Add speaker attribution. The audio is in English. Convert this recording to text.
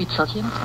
Speaker 1: pizza siempre.